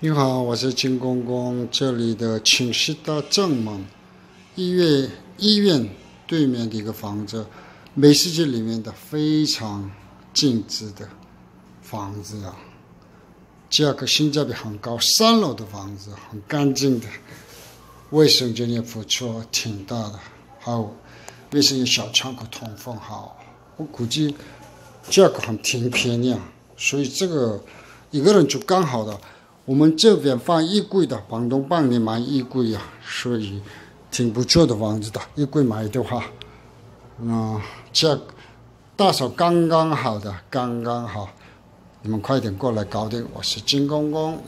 你好，我是金公公，这里的清师大正门。医院医院对面的一个房子，美食街里面的非常精致的房子啊，价格性价比很高，三楼的房子很干净的，卫生间也不错，挺大的，还有卫生间小窗口通风好，我估计价格很挺便宜啊，所以这个一个人住刚好的。我们这边放衣柜的，房东帮你买衣柜呀，所以挺不错的房子的。衣柜买的话，嗯，这大小刚刚好的，刚刚好，你们快点过来搞定。我是金公公。